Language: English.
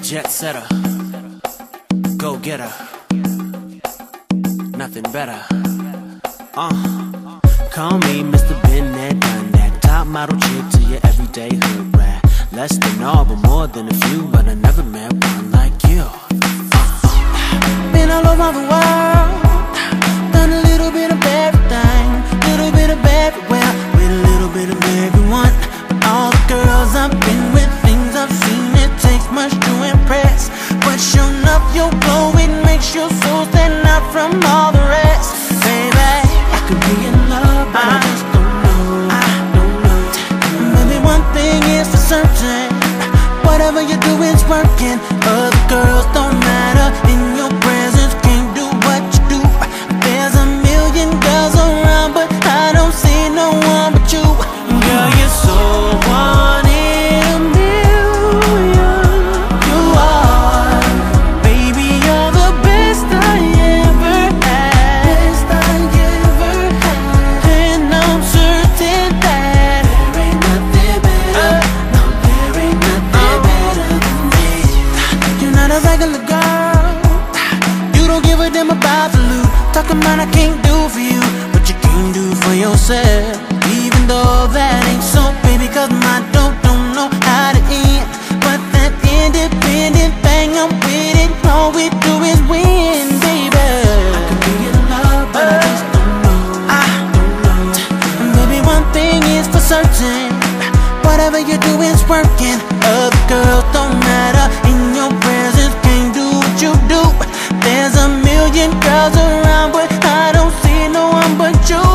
Jet setter, go getter, nothing better. Uh, call me Mr. Been that, done that. Top model chick to your everyday hood rat. Less than all, but more than a few. But I never met one like you. From all the rest, baby. I could be in love, but I just don't know. I don't know. Maybe one thing is for certain. Whatever you do is working. Other girls don't matter. Talking I can't do for you what you can do for yourself. Even though that ain't so, baby, cause my dope don't know how to end. But that independent thing, I'm with it. All we do is win, baby. I could be in love, but I just don't know. I don't know. Baby, one thing is for certain. Whatever you do is working. Other girls don't matter. There's a million girls around, but I don't see no one but you.